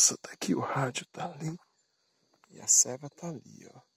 Nossa, tá aqui o rádio, tá ali. E a serva tá ali, ó.